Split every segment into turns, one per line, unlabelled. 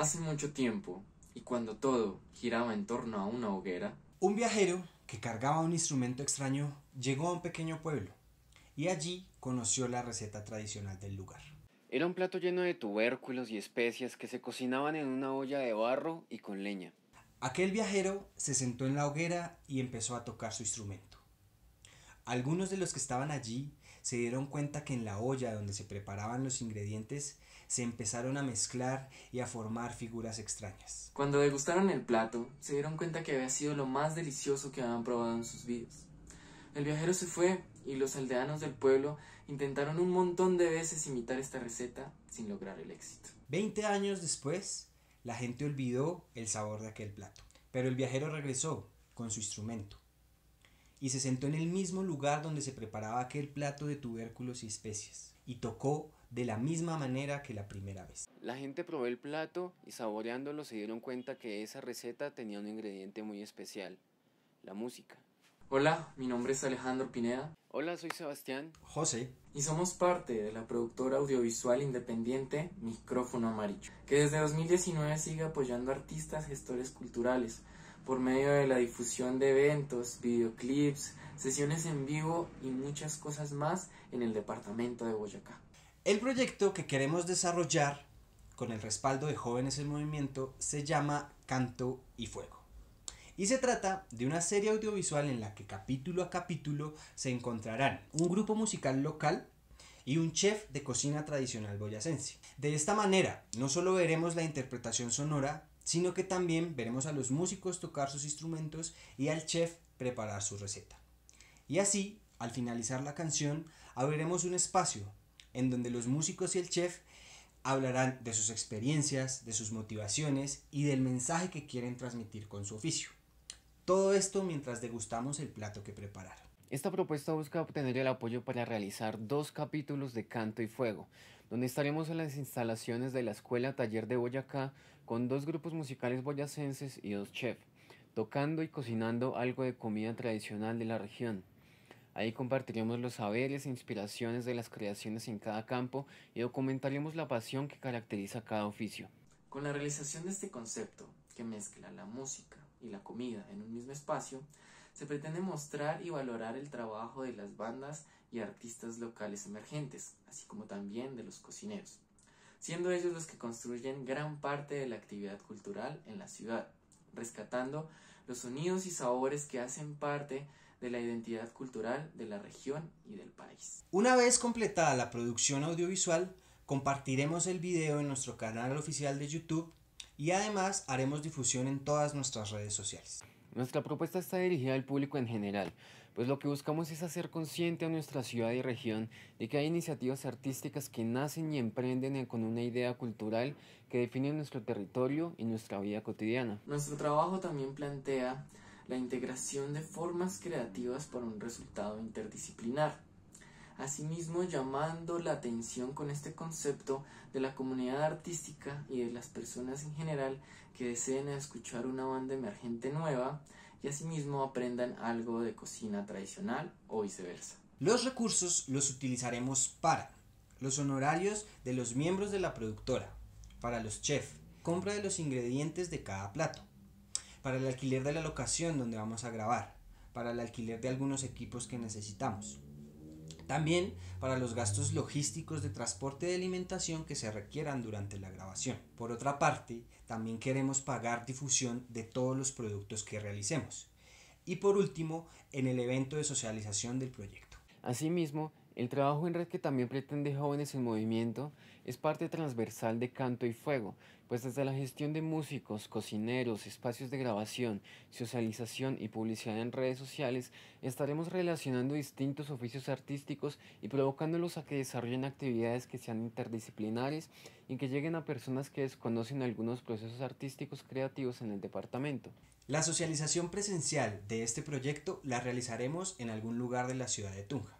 Hace mucho tiempo, y cuando todo giraba en torno a una hoguera,
un viajero que cargaba un instrumento extraño llegó a un pequeño pueblo y allí conoció la receta tradicional del lugar.
Era un plato lleno de tubérculos y especias que se cocinaban en una olla de barro y con leña.
Aquel viajero se sentó en la hoguera y empezó a tocar su instrumento. Algunos de los que estaban allí se dieron cuenta que en la olla donde se preparaban los ingredientes se empezaron a mezclar y a formar figuras extrañas.
Cuando degustaron el plato, se dieron cuenta que había sido lo más delicioso que habían probado en sus vidas. El viajero se fue y los aldeanos del pueblo intentaron un montón de veces imitar esta receta sin lograr el éxito.
Veinte años después, la gente olvidó el sabor de aquel plato, pero el viajero regresó con su instrumento y se sentó en el mismo lugar donde se preparaba aquel plato de tubérculos y especias, y tocó de la misma manera que la primera vez.
La gente probó el plato y saboreándolo se dieron cuenta que esa receta tenía un ingrediente muy especial, la música.
Hola, mi nombre es Alejandro Pineda.
Hola, soy Sebastián.
José.
Y somos parte de la productora audiovisual independiente Micrófono Amarillo, que desde 2019 sigue apoyando artistas gestores culturales por medio de la difusión de eventos, videoclips, sesiones en vivo y muchas cosas más en el departamento de Boyacá.
El proyecto que queremos desarrollar con el respaldo de Jóvenes en Movimiento se llama Canto y Fuego. Y se trata de una serie audiovisual en la que capítulo a capítulo se encontrarán un grupo musical local y un chef de cocina tradicional boyacense. De esta manera, no solo veremos la interpretación sonora sino que también veremos a los músicos tocar sus instrumentos y al chef preparar su receta. Y así, al finalizar la canción, abriremos un espacio en donde los músicos y el chef hablarán de sus experiencias, de sus motivaciones y del mensaje que quieren transmitir con su oficio. Todo esto mientras degustamos el plato que prepararon.
Esta propuesta busca obtener el apoyo para realizar dos capítulos de Canto y Fuego, donde estaremos en las instalaciones de la Escuela Taller de Boyacá con dos grupos musicales boyacenses y dos chefs, tocando y cocinando algo de comida tradicional de la región. Ahí compartiremos los saberes e inspiraciones de las creaciones en cada campo y documentaremos la pasión que caracteriza cada oficio.
Con la realización de este concepto, que mezcla la música y la comida en un mismo espacio, se pretende mostrar y valorar el trabajo de las bandas y artistas locales emergentes, así como también de los cocineros, siendo ellos los que construyen gran parte de la actividad cultural en la ciudad, rescatando los sonidos y sabores que hacen parte de la identidad cultural de la región y del país.
Una vez completada la producción audiovisual, compartiremos el video en nuestro canal oficial de YouTube y además haremos difusión en todas nuestras redes sociales.
Nuestra propuesta está dirigida al público en general, pues lo que buscamos es hacer consciente a nuestra ciudad y región de que hay iniciativas artísticas que nacen y emprenden con una idea cultural que define nuestro territorio y nuestra vida cotidiana.
Nuestro trabajo también plantea la integración de formas creativas para un resultado interdisciplinar asimismo llamando la atención con este concepto de la comunidad artística y de las personas en general que deseen escuchar una banda emergente nueva y asimismo aprendan algo de cocina tradicional o viceversa.
Los recursos los utilizaremos para los honorarios de los miembros de la productora, para los chefs, compra de los ingredientes de cada plato, para el alquiler de la locación donde vamos a grabar, para el alquiler de algunos equipos que necesitamos, también para los gastos logísticos de transporte de alimentación que se requieran durante la grabación. Por otra parte, también queremos pagar difusión de todos los productos que realicemos. Y por último, en el evento de socialización del proyecto.
Asimismo, el trabajo en red que también pretende Jóvenes en Movimiento es parte transversal de Canto y Fuego, pues desde la gestión de músicos, cocineros, espacios de grabación, socialización y publicidad en redes sociales, estaremos relacionando distintos oficios artísticos y provocándolos a que desarrollen actividades que sean interdisciplinares y que lleguen a personas que desconocen algunos procesos artísticos creativos en el departamento.
La socialización presencial de este proyecto la realizaremos en algún lugar de la ciudad de Tunja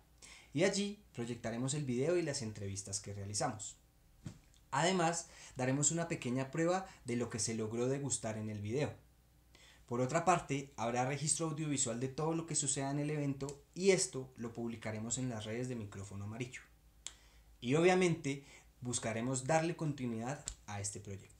y allí proyectaremos el video y las entrevistas que realizamos. Además, daremos una pequeña prueba de lo que se logró degustar en el video. Por otra parte, habrá registro audiovisual de todo lo que suceda en el evento y esto lo publicaremos en las redes de micrófono amarillo. Y obviamente buscaremos darle continuidad a este proyecto.